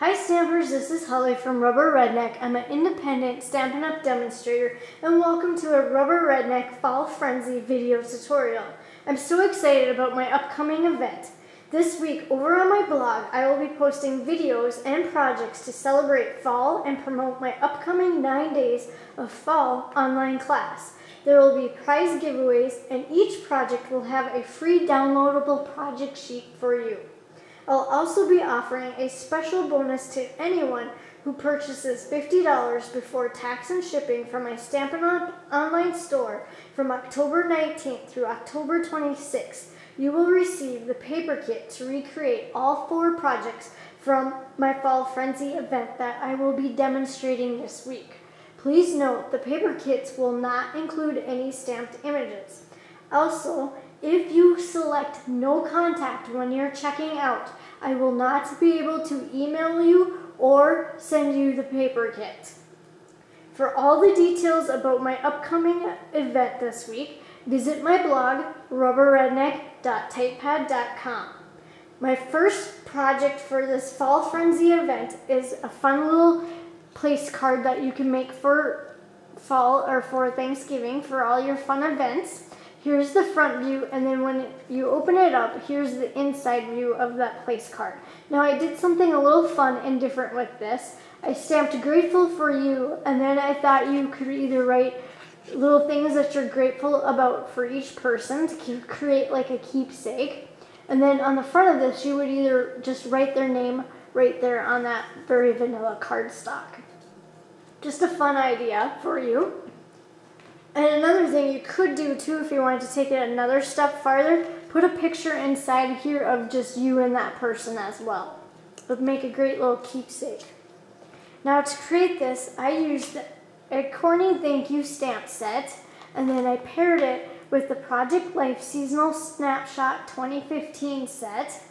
Hi Stampers, this is Holly from Rubber Redneck. I'm an independent Stampin' Up! demonstrator and welcome to a Rubber Redneck Fall Frenzy video tutorial. I'm so excited about my upcoming event. This week over on my blog I will be posting videos and projects to celebrate fall and promote my upcoming 9 days of fall online class. There will be prize giveaways and each project will have a free downloadable project sheet for you. I'll also be offering a special bonus to anyone who purchases $50 before tax and shipping from my Stampin' Up! online store from October 19th through October 26th. You will receive the paper kit to recreate all four projects from my Fall Frenzy event that I will be demonstrating this week. Please note the paper kits will not include any stamped images. Also, if you select no contact when you're checking out, I will not be able to email you or send you the paper kit. For all the details about my upcoming event this week, visit my blog, rubberredneck.typepad.com. My first project for this Fall Frenzy event is a fun little place card that you can make for fall or for Thanksgiving for all your fun events. Here's the front view, and then when you open it up, here's the inside view of that place card. Now I did something a little fun and different with this. I stamped grateful for you, and then I thought you could either write little things that you're grateful about for each person to keep, create like a keepsake. And then on the front of this, you would either just write their name right there on that very vanilla cardstock. Just a fun idea for you. And another thing you could do too if you wanted to take it another step farther, put a picture inside here of just you and that person as well. It would make a great little keepsake. Now to create this, I used Acorny thank you stamp set and then I paired it with the Project Life Seasonal Snapshot 2015 set.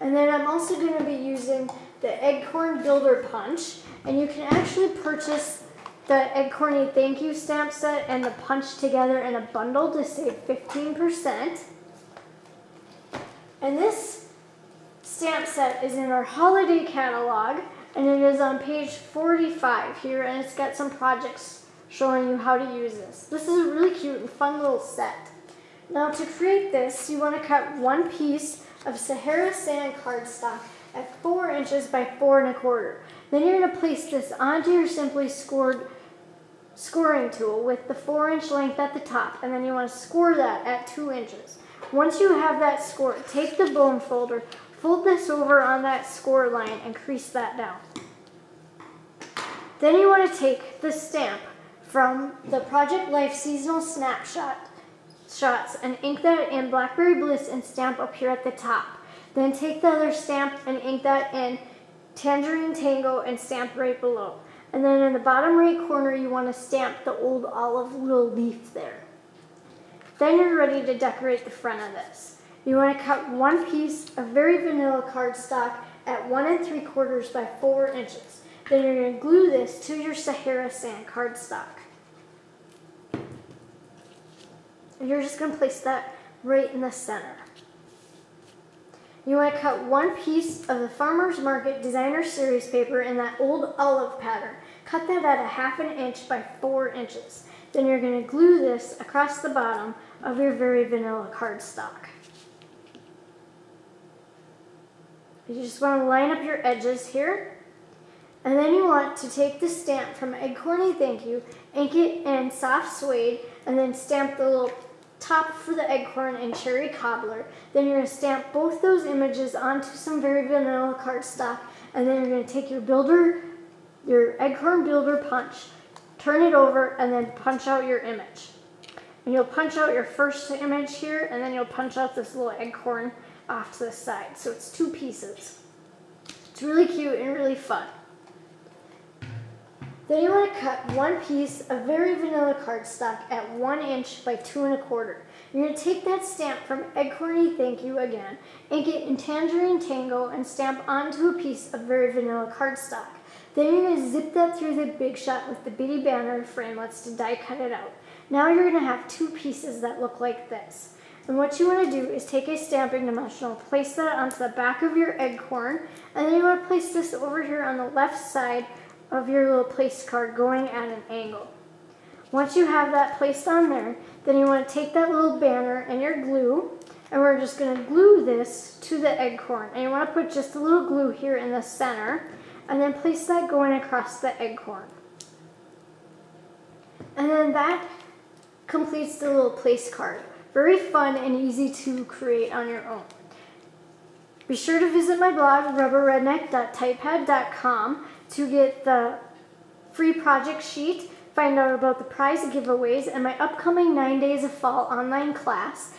And then I'm also going to be using the Acorn Builder Punch. And you can actually purchase the Acorny Thank You stamp set and the punch together in a bundle to save 15%. And this stamp set is in our holiday catalog and it is on page 45 here and it's got some projects showing you how to use this. This is a really cute and fun little set. Now to create this, you want to cut one piece of Sahara sand cardstock at 4 inches by 4 and a quarter. Then you're going to place this onto your simply scored scoring tool with the 4 inch length at the top and then you want to score that at 2 inches. Once you have that scored, take the bone folder, fold this over on that score line and crease that down. Then you want to take the stamp from the Project Life Seasonal Snapshot shots and ink that in Blackberry Bliss and stamp up here at the top. Then take the other stamp and ink that in Tangerine Tango and stamp right below. And then in the bottom right corner, you want to stamp the old olive little leaf there. Then you're ready to decorate the front of this. You want to cut one piece of very vanilla cardstock at one and three quarters by four inches. Then you're going to glue this to your Sahara sand cardstock. And you're just going to place that right in the center. You want to cut one piece of the Farmer's Market Designer Series paper in that old olive pattern. Cut that at a half an inch by four inches. Then you're going to glue this across the bottom of your very vanilla cardstock. You just want to line up your edges here. And then you want to take the stamp from Acorny Thank You, ink it in soft suede, and then stamp the little top for the Acorn and cherry cobbler. Then you're going to stamp both those images onto some very vanilla cardstock, and then you're going to take your builder, your Acorn builder punch, turn it over, and then punch out your image. And you'll punch out your first image here, and then you'll punch out this little Acorn off to the side. So it's two pieces. It's really cute and really fun. Then you want to cut one piece of very vanilla cardstock at one inch by two and a quarter. You're going to take that stamp from Acorny Thank You again, ink it in Tangerine Tango, and stamp onto a piece of very vanilla cardstock. Then you're going to zip that through the Big Shot with the Bitty Banner framelits to die cut it out. Now you're going to have two pieces that look like this. And what you want to do is take a stamping dimensional, place that onto the back of your Acorn, and then you want to place this over here on the left side of your little place card going at an angle. Once you have that placed on there, then you want to take that little banner and your glue, and we're just going to glue this to the Acorn. And you want to put just a little glue here in the center, and then place that going across the Acorn. And then that completes the little place card. Very fun and easy to create on your own. Be sure to visit my blog, rubberredneck.typepad.com to get the free project sheet, find out about the prize giveaways, and my upcoming 9 Days of Fall online class,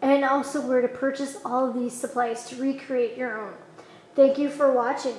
and also where to purchase all these supplies to recreate your own. Thank you for watching.